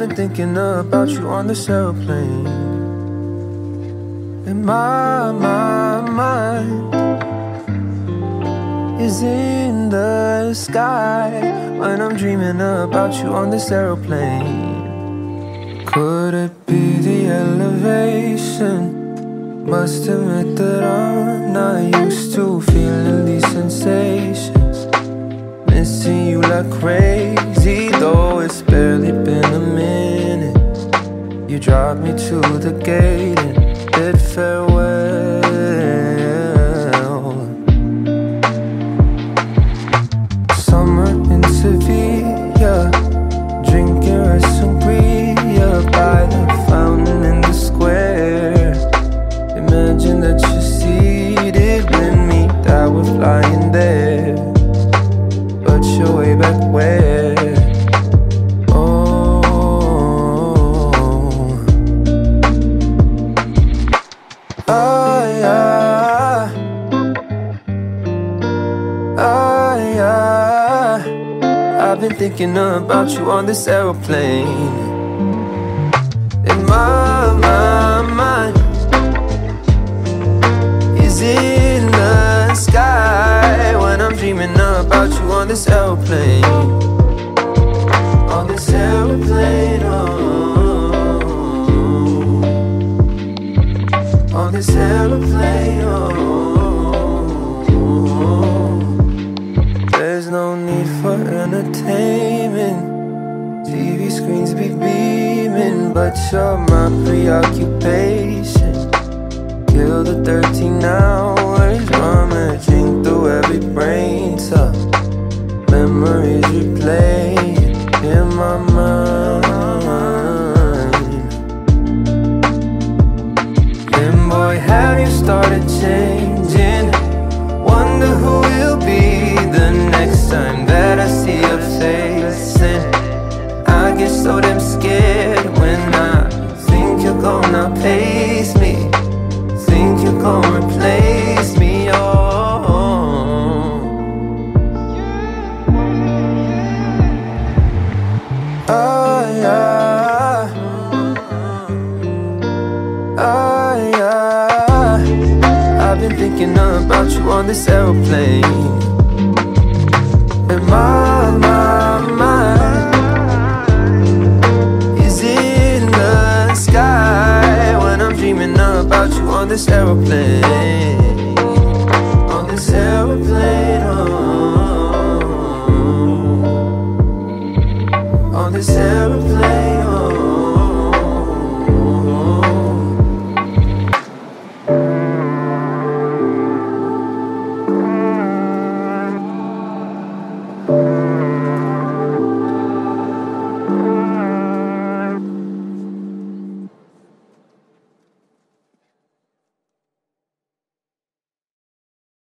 been thinking about you on this airplane. And my, my mind is in the sky when I'm dreaming about you on this aeroplane. Could it be the elevation? Must admit that I'm not used to feeling these sensations. Missing you like crazy, though it's barely been. You dropped me to the gate and bid farewell. I've been thinking about you on this aeroplane. In my, my mind is in the sky when I'm dreaming about you on this aeroplane. On this aeroplane, oh. On this aeroplane, Screens be beaming, but you're my preoccupation. Kill the 13 hours, rummaging through every brain cell. Memories replaying in my mind. And boy, have you started changing? Wonder who will be the next thinking about you on this aeroplane. And my, my, mind is in the sky when I'm dreaming about you on this aeroplane. On this aeroplane. On this aeroplane.